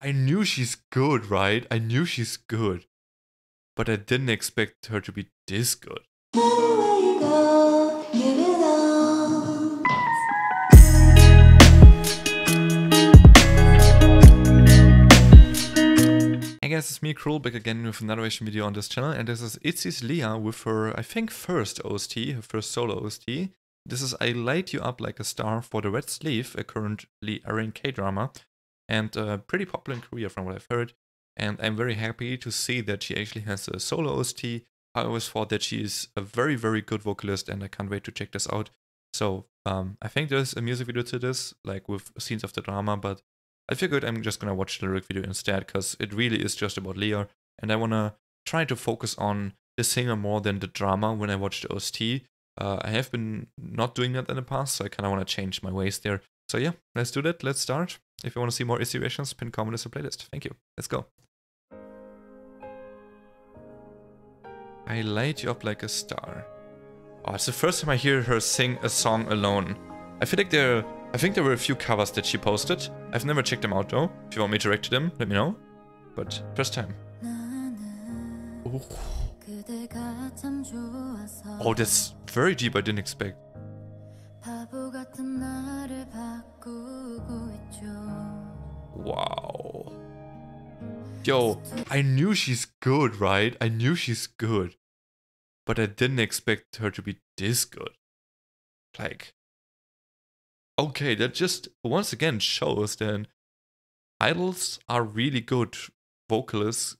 I knew she's good, right? I knew she's good. But I didn't expect her to be this good. Hey guys, it's me, Cruel, back again with another reaction video on this channel, and this is Itzy's Lia with her, I think, first OST, her first solo OST. This is I Light You Up Like a Star for the Red Sleeve, a currently airing K-drama, and uh, pretty popular in Korea from what I've heard. And I'm very happy to see that she actually has a solo OST. I always thought that she is a very, very good vocalist, and I can't wait to check this out. So um, I think there's a music video to this, like with scenes of the drama, but I figured I'm just gonna watch the lyric video instead because it really is just about Lia, and I wanna try to focus on the singer more than the drama when I watch the OST. Uh, I have been not doing that in the past, so I kind of want to change my ways there. So yeah, let's do that. Let's start. If you want to see more Itzy reactions, pin comment as a playlist. Thank you. Let's go. I light you up like a star. Oh, it's the first time I hear her sing a song alone. I feel like there I think there were a few covers that she posted. I've never checked them out though. If you want me to react to them, let me know. But first time. Oh, oh that's very deep, I didn't expect. Wow. Yo, I knew she's good, right? I knew she's good. But I didn't expect her to be this good. Like, okay, that just once again shows that idols are really good vocalists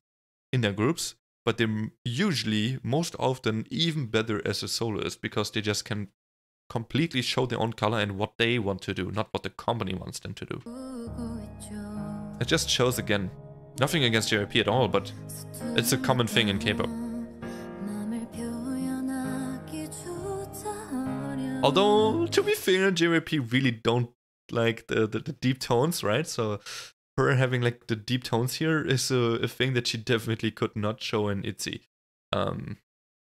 in their groups, but they're usually, most often, even better as a soloist because they just can completely show their own color and what they want to do, not what the company wants them to do. It just shows again, nothing against JYP at all, but it's a common thing in K-pop. Although, to be fair, JYP really don't like the, the, the, deep tones, right? So her having like the deep tones here is a, a thing that she definitely could not show in ITZY. Um,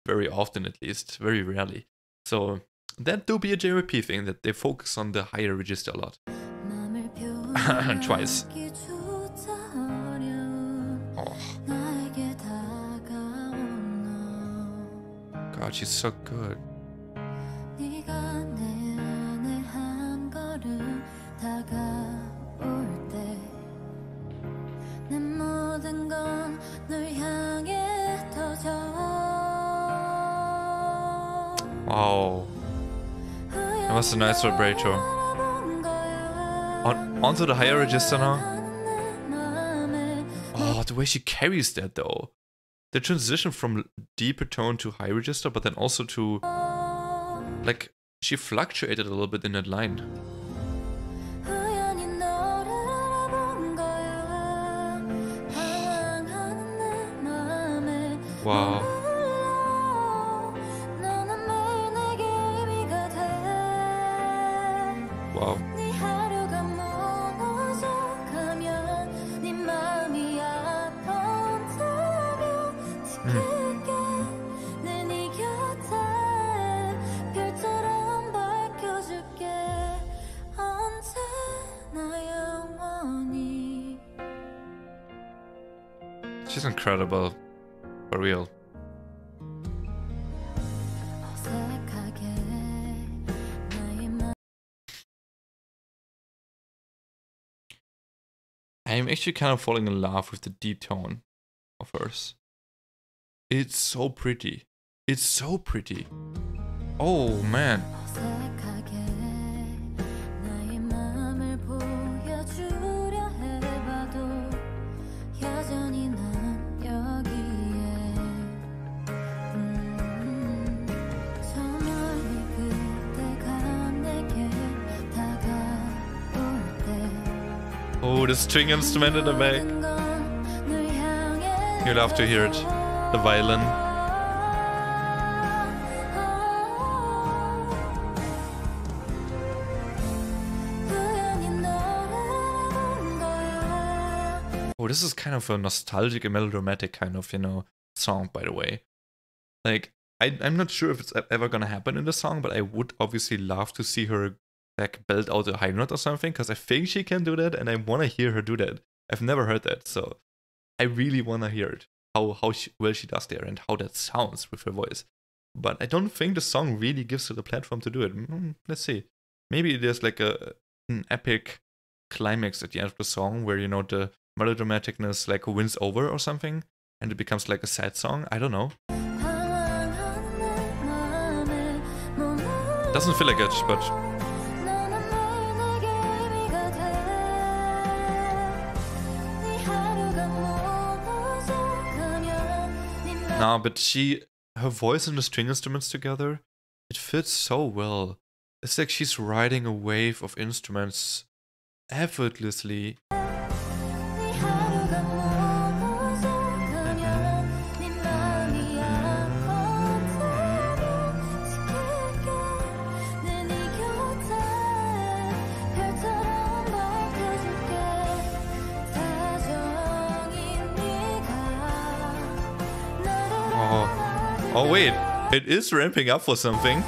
very often at least, very rarely. So that do be a JYP thing, that they focus on the higher register a lot. Twice. Oh. God, she's so good. Wow. That was a nice vibrato. On, onto the higher register now. Oh, the way she carries that though. The transition from deeper tone to high register, but then also to... Like, she fluctuated a little bit in that line. Wow. Mm. She's incredible. For real. I'm actually kind of falling in love with the deep tone of hers. It's so pretty. It's so pretty. Oh man. Oh, the string instrument in the back. You love to hear it. The violin. Oh, this is kind of a nostalgic and melodramatic kind of, you know, song, by the way. Like, I, I'm not sure if it's ever gonna happen in the song, but I would obviously love to see her like belt out a high note or something because I think she can do that and I want to hear her do that. I've never heard that, so I really wanna hear it. How how she, well she does there and how that sounds with her voice. But I don't think the song really gives her the platform to do it. Mm, let's see. Maybe there's like a an epic climax at the end of the song where you know the melodramaticness like wins over or something, and it becomes like a sad song. I don't know. Doesn't feel like it, but No, but she, her voice and the string instruments together, it fits so well. It's like she's riding a wave of instruments effortlessly. Oh, wait, it is ramping up for something.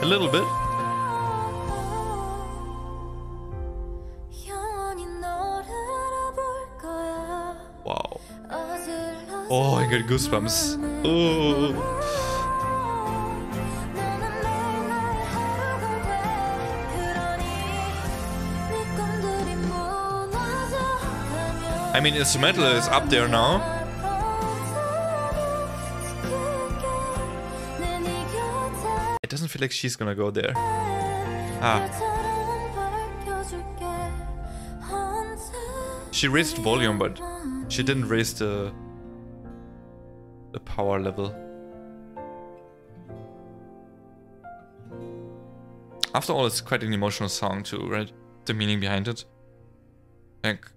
A little bit. Wow. Oh, I got goosebumps. Oh. I mean, instrumental is up there now. It doesn't feel like she's gonna go there. Ah. She raised volume, but she didn't raise the the power level. After all, it's quite an emotional song too, right? The meaning behind it. Like,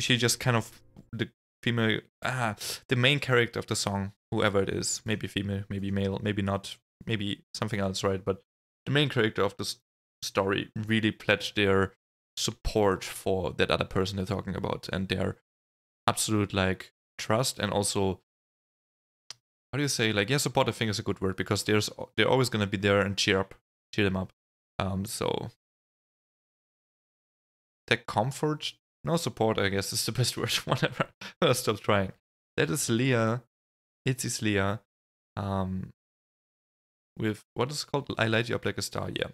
she just kind of the female, ah, the main character of the song, whoever it is, maybe female, maybe male, maybe not, maybe something else, right? But the main character of this story really pledged their support for that other person they're talking about and their absolute like trust and also how do you say like yeah support i think is a good word because there's they're always going to be there and cheer up cheer them up. Um so take comfort no support i guess is the best word whatever. Stop trying. That is Lia. It's Lia. Um with what is called i light you up like a star yeah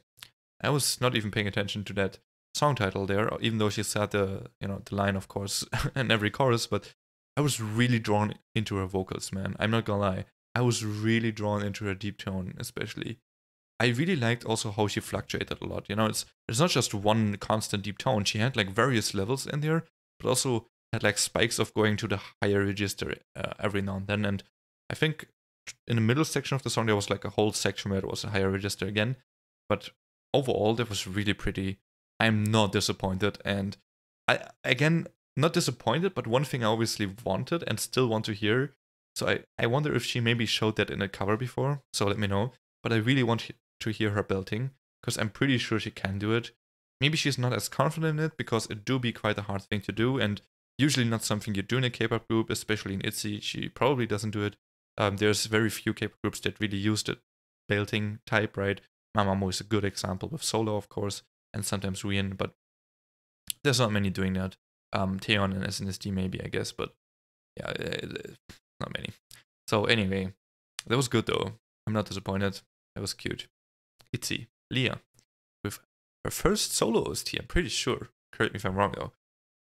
i was not even paying attention to that song title there, even though she said the you know the line of course in every chorus, but I was really drawn into her vocals, man. I'm not gonna lie. I was really drawn into her deep tone, especially. I really liked also how she fluctuated a lot. You know, it's it's not just one constant deep tone. She had like various levels in there, but also had like spikes of going to the higher register uh, every now and then. And I think in the middle section of the song there was like a whole section where it was a higher register again. But overall, that was really pretty. I'm not disappointed. And I again not disappointed, but one thing I obviously wanted and still want to hear. So I, I wonder if she maybe showed that in a cover before. So let me know. But I really want to hear her belting because I'm pretty sure she can do it. Maybe she's not as confident in it because it do be quite a hard thing to do and usually not something you do in a K-pop group, especially in ITZY. She probably doesn't do it. Um, there's very few K-pop groups that really use the belting type, right? Mamamoo is a good example with Solar, of course and sometimes Wheein, but there's not many doing that. Um, Taeyeon and SNSD maybe, I guess, but yeah, eh, eh, not many. So anyway, that was good though. I'm not disappointed. That was cute. Itzy, Lia, with her first solo OST, I'm pretty sure. Correct me if I'm wrong though.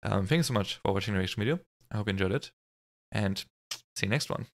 Um, thanks so much for watching the reaction video. I hope you enjoyed it, and see you next one.